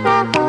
안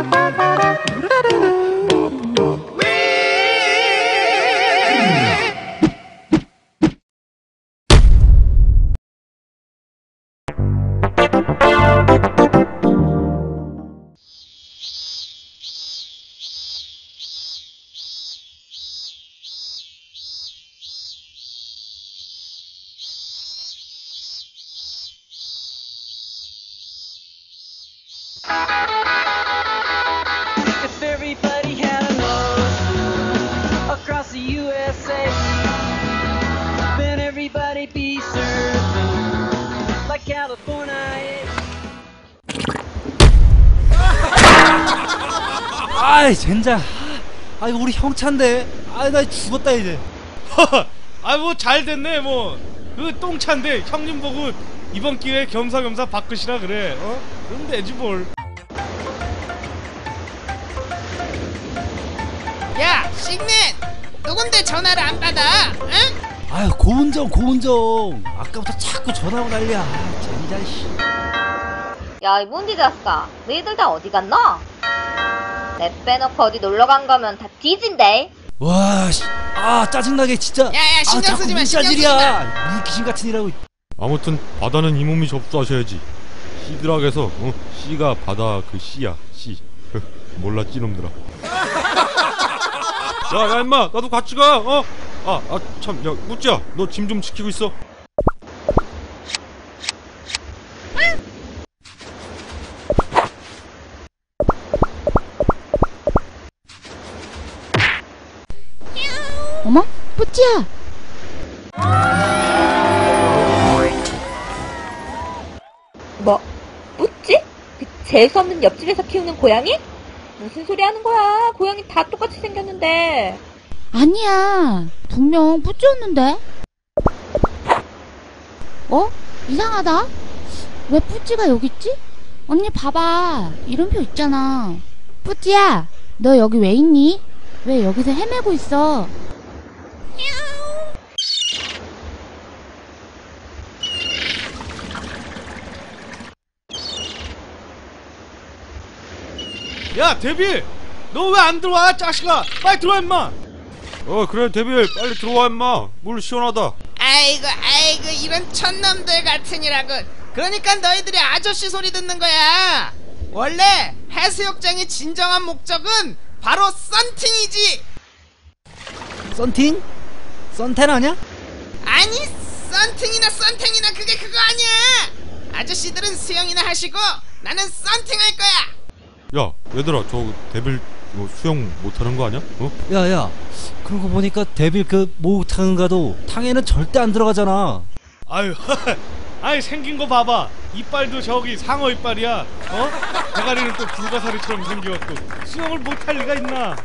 the USA, then everybody be surfing like California. 아이 젠장 아 이거 우리 형차인데 아나 죽었다 이제 아 뭐 잘 됐네 뭐 그 똥차인데 형님 보고 이번 기회에 겸사겸사 바꾸시라 그래 어? 그럼 되지 뭘 야, 식민! 누군데 전화를 안 받아? 응? 아유 고은정 고은정 아까부터 자꾸 전화하고 난리야 아, 젠장 씨 야, 이 몬디 자스카. 너희들 다 어디 갔나? 내 빼놓고 어디 놀러 간 거면 다 뒤진대. 와, 씨. 아 짜증나게 진짜. 야, 야, 신경 아, 쓰지 마, 신경 문자질이야. 이 귀신 같은 이라고. 아무튼 바다는 이 몸이 접수하셔야지 시드락에서 어? 씨가 바다 그 씨야 씨 몰라 찌놈들아 야 야 임마 나도 같이 가 어? 아 아 참야 무찌야 너 짐 좀 지키고 있어 어머? 뿌찌야! 뭐, 뭐지? 그 재수없는 옆집에서 키우는 고양이? 무슨 소리 하는 거야? 고양이 다 똑같이 생겼는데. 아니야. 분명 뿌찌였는데? 어? 이상하다. 왜 뿌찌가 여기 있지? 언니 봐봐. 이름표 있잖아. 뿌찌야, 너 여기 왜 있니? 왜 여기서 헤매고 있어? 야 데빌 너 왜 안 들어와 자식아 빨리 들어와 임마 어 그래 데빌 빨리 들어와 임마 물 시원하다 아이고, 아이고, 이런 촌놈들 같으니라고. 그러니까 너희들이 아저씨 소리 듣는 거야. 원래 해수욕장의 진정한 목적은 바로 썬팅이지. 썬팅? 썬텐 아니야? 아니, 썬팅이나 썬팅이나 그게 그거 아니야. 아저씨들은 수영이나 하시고 나는 썬팅 할 거야. 야 얘들아 저 데빌 뭐 수영 못하는 거 아니야? 어? 야야. 그러고 보니까 데빌 그 목욕탕 가도 탕에는 절대 안 들어가잖아. 아유 아니 생긴 거 봐봐 이빨도 저기 상어 이빨이야 어? 대가리는 또 불가사리처럼 생겨갖고 수영을 못할 리가 있나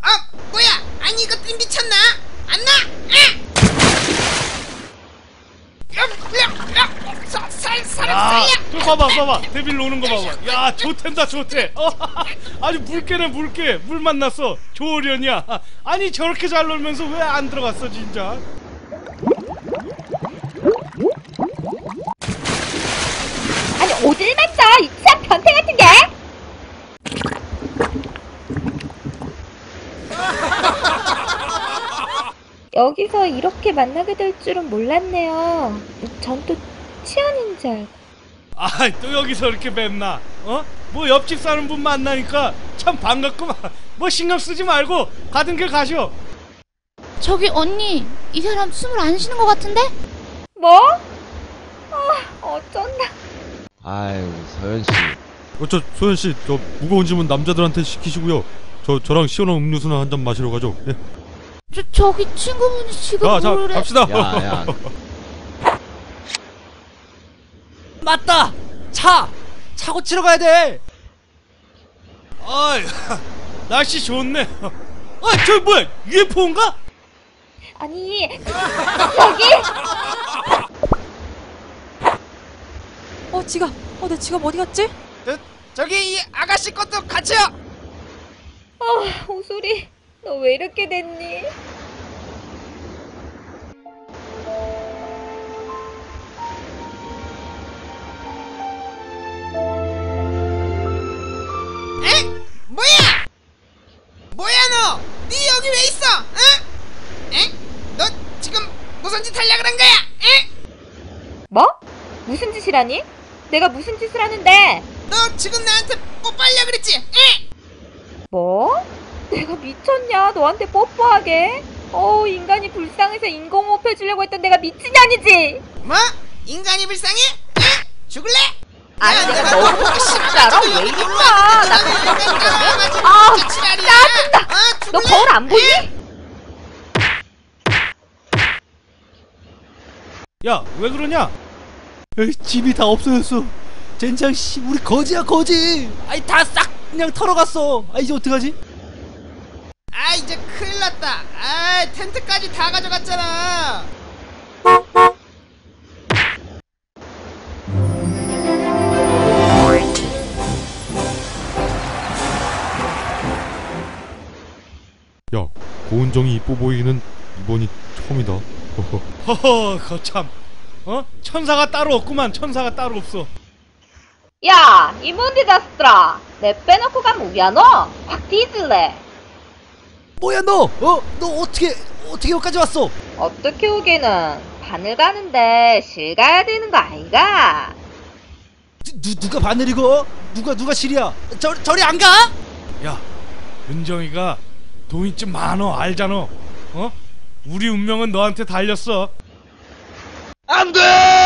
아, 뭐야? 아니 이거 띵 미쳤나? 나? 아! 야, 야, 야, 사, 살, 사람 야, 살려! 저 봐봐, 봐봐. 데빌 노는 거 봐봐. 야, 좋텐다, 좋대. 어, 아주 물개네, 물개. 물 만났어. 조련이야. 아니, 저렇게 잘 놀면서 왜 안 들어갔어, 진짜? 아니, 어딜 만져! 이 참 변태 같은 게! 여기서 이렇게 만나게 될 줄은 몰랐네요. 전 또 치안인 줄 알고. 아, 또 여기서 이렇게 뵙나? 어? 뭐 옆집 사는 분 만나니까 참 반갑구만. 뭐 신경 쓰지 말고 가던 길 가셔. 저기 언니, 이 사람 숨을 안 쉬는 것 같은데? 뭐? 아, 어쩐다. 아유 서현씨 어, 저 소연 씨, 저 무거운 짐은 남자들한테 시키시고요. 저 저랑 시원한 음료수나 한 잔 마시러 가죠. 예. 저, 저기 친구분이 지금 자, 자? 갑시다. 야야 맞다. 차. 차 고치러 가야 돼. 아이, 날씨 좋네. 아, 저 뭐야? UFO인가? 아니, 저기! 지갑. 어, 내 지갑 어디 갔지? 저, 저기 이 아가씨 것도 같이요. 아, 오소리. 너 왜 이렇게 됐니? 네 여기 왜 있어? 응? 에? 너 지금 무슨 짓 하려 그런 거야? 에? 뭐? 무슨 짓이라니? 내가 무슨 짓을 하는데? 너 지금 나한테 뽀뽀하려 그랬지? 에? 뭐? 내가 미쳤냐? 너한테 뽀뽀하게? 어우, 인간이 불쌍해서 인공호흡 해주려고 했던 내가 미친년이지! 뭐? 인간이 불쌍해? 에? 죽을래? 아니, 야, 내가 그렇게 씨발 쉽지 않아? 왜? 왔는데 나? 와가지고 아, 너? 거울 안 보니? 야 왜 그러냐? 에이, 집이 다 없어졌어. 젠장 씨, 우리 거지야 거지. 아이 다 싹 그냥 털어갔어. 아 이제 어떡하지? 아 이제 큰일 났다. 아 텐트까지 다 가져갔잖아. 야, 고은정이 이뻐 보이기는 이번이 처음이다. 허허. 허허 거참 어? 천사가 따로 없구만 천사가 따로 없어 야, 이문디 다스트라. 내 빼놓고 가면 우야 너? 확 뒤질래. 뭐야 너? 어? 너 어떻게 어떻게 여기까지 왔어? 어떻게 오기는 바늘 가는데 실 가야 되는 거 아이가? 누, 누가 바늘이고? 누가 누가 실이야? 저 저리 안 가? 야 은정이가 돈이 좀 많어 알잖아 어? 우리 운명은 너한테 달렸어 안 돼!